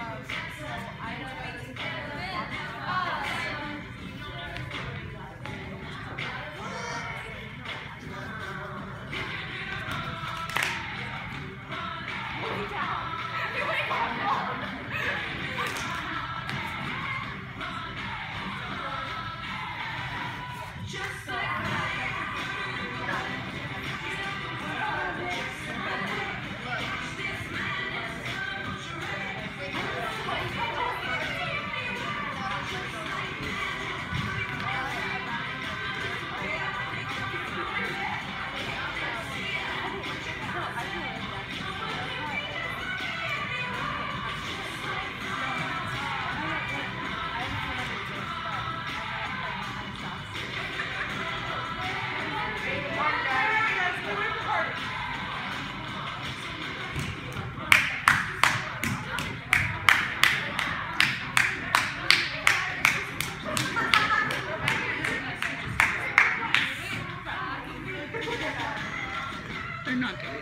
Um, so I would like to compliment not going